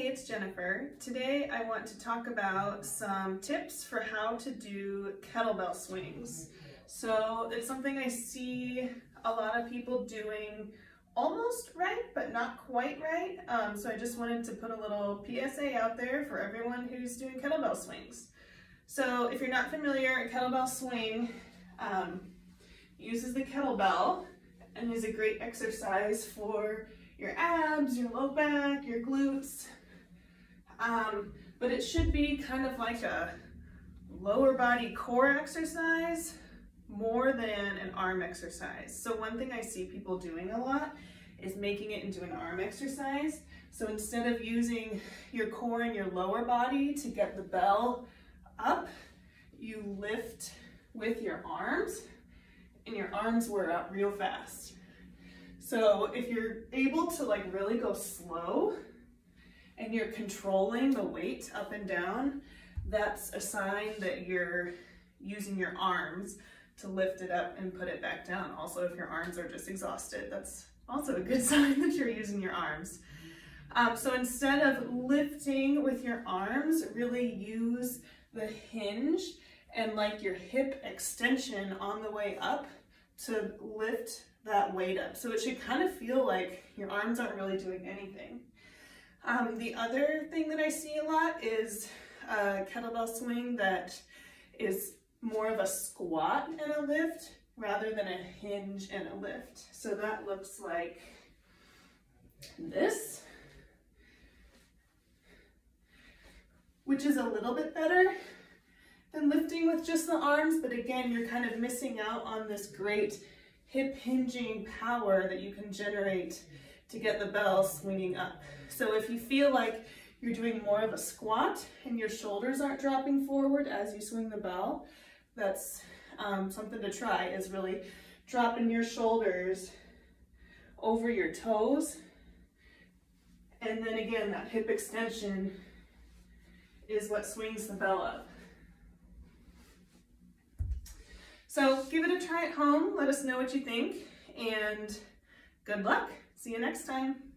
Hey, it's Jennifer. Today I want to talk about some tips for how to do kettlebell swings. So it's something I see a lot of people doing almost right, but not quite right. Um, so I just wanted to put a little PSA out there for everyone who's doing kettlebell swings. So if you're not familiar, a kettlebell swing um, uses the kettlebell and is a great exercise for your abs, your low back, your glutes, um, but it should be kind of like a lower body core exercise more than an arm exercise. So one thing I see people doing a lot is making it into an arm exercise. So instead of using your core and your lower body to get the bell up, you lift with your arms and your arms wear out real fast. So if you're able to like really go slow, and you're controlling the weight up and down, that's a sign that you're using your arms to lift it up and put it back down. Also, if your arms are just exhausted, that's also a good sign that you're using your arms. Um, so instead of lifting with your arms, really use the hinge and like your hip extension on the way up to lift that weight up. So it should kind of feel like your arms aren't really doing anything. Um, the other thing that I see a lot is a kettlebell swing that is more of a squat and a lift rather than a hinge and a lift. So that looks like this, which is a little bit better than lifting with just the arms, but again, you're kind of missing out on this great hip hinging power that you can generate to get the bell swinging up. So if you feel like you're doing more of a squat and your shoulders aren't dropping forward as you swing the bell, that's um, something to try is really dropping your shoulders over your toes. And then again, that hip extension is what swings the bell up. So give it a try at home. Let us know what you think and good luck. See you next time.